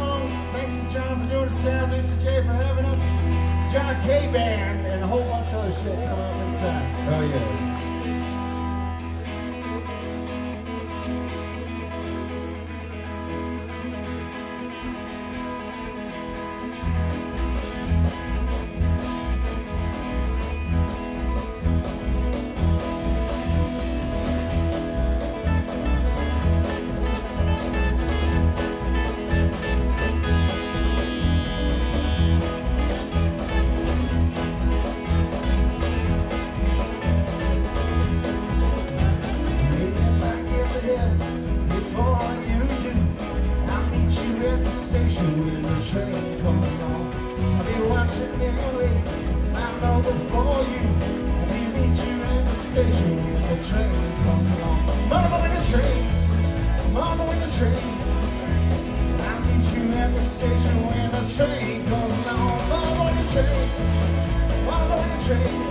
song. Thanks to Jon for doing the sound. Thanks to Jay for having us. John K Band and a whole bunch of other shit coming up inside. Oh yeah. I know before you. I'll be meet you at the station when the train comes along. Mother, when the train, mother, when the train. I'll meet you at the station when the train comes along. Mother, when the train, mother, when the train.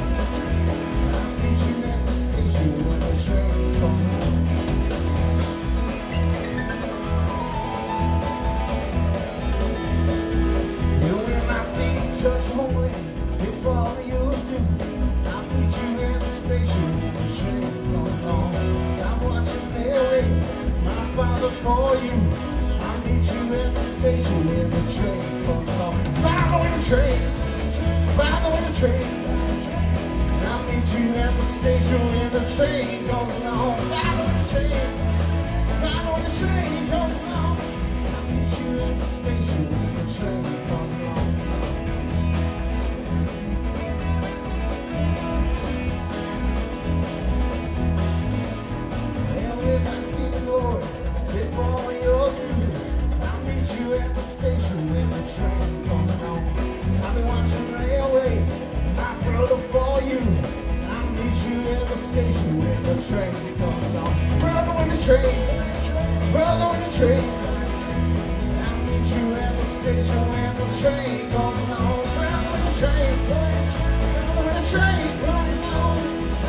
Train. I'll meet you at the station when the train comes along. You at the station when the train comes along. Brother, when the train, brother, when the train. I'll meet you at the station when the train comes along. Brother, when the train, brother, when the train comes along.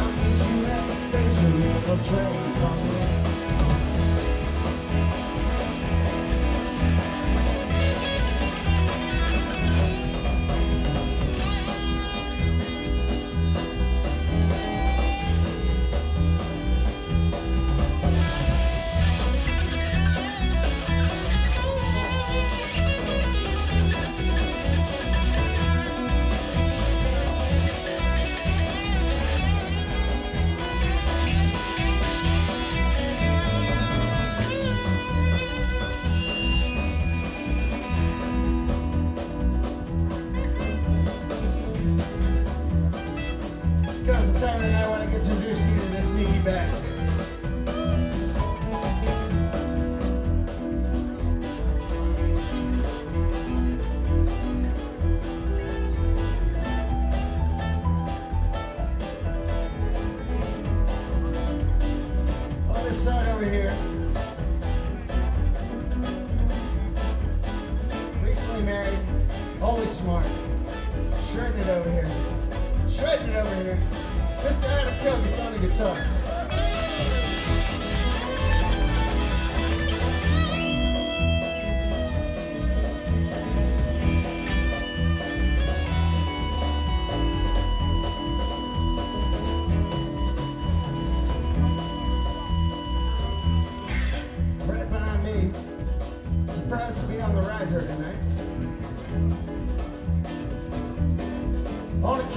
I'll meet you at the station when the train comes along. Over here. Mr. Adam Kilgus on the guitar.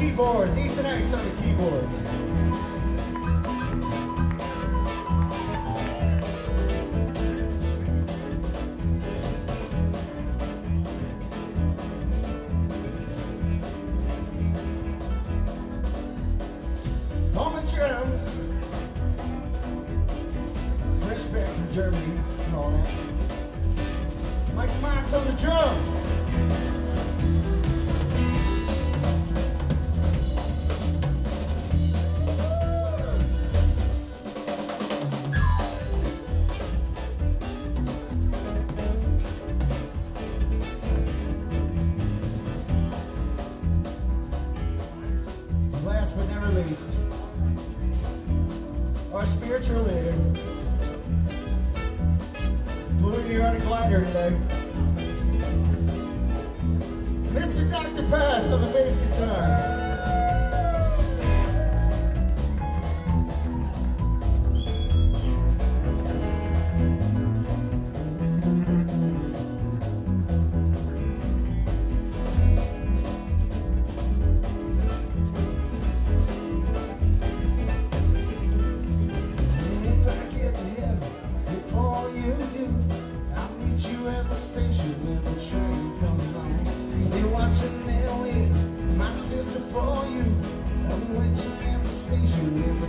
Keyboards, Ethan Ice on the keyboards. The drums, fresh back from Germany and all that. Mike Matz on the drums. On a glider today. Mr. Dr. Poz on the bass guitar.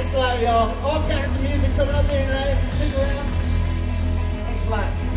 Thanks a lot, y'all. All kinds of music coming up here tonight. Stick around. Thanks a lot.